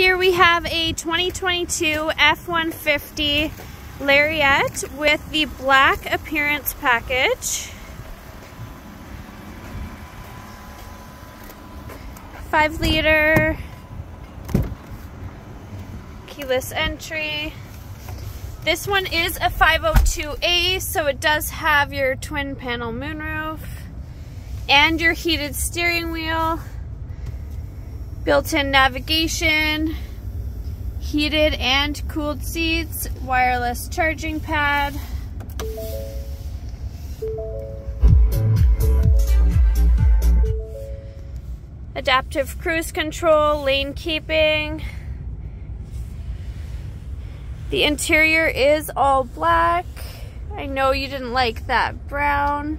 Here we have a 2022 F-150 Lariat with the black appearance package. Five liter keyless entry. This one is a 502A, so it does have your twin panel moonroof and your heated steering wheel built-in navigation, heated and cooled seats, wireless charging pad, adaptive cruise control, lane keeping. The interior is all black. I know you didn't like that brown.